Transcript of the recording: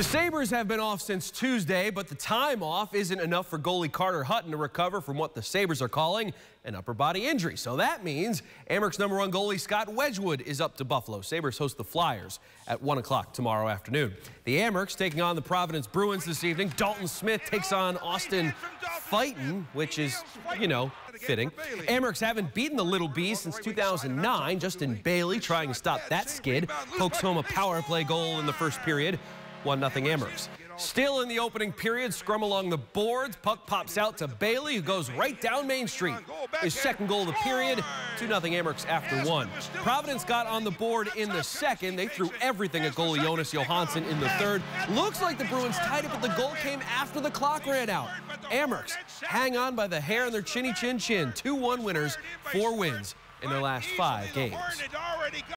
The Sabres have been off since Tuesday, but the time off isn't enough for goalie Carter Hutton to recover from what the Sabres are calling an upper body injury. So that means Amerks number one goalie Scott Wedgewood is up to Buffalo. Sabres host the Flyers at 1 o'clock tomorrow afternoon. The Amerks taking on the Providence Bruins this evening. Dalton Smith takes on Austin Fighton, which is, you know, fitting. Amerks haven't beaten the Little Bees since 2009. Justin Bailey trying to stop that skid. Pokes home a power play goal in the first period. 1-0 Amerks. Still in the opening period, scrum along the boards. Puck pops out to Bailey, who goes right down Main Street. His second goal of the period, 2-0 Amerks after one. Providence got on the board in the second. They threw everything at goalie Jonas Johansson in the third. Looks like the Bruins tied it, but the goal came after the clock ran out. Amerks hang on by the hair in their chinny chin chin. 2-1 winners, four wins in their last five games.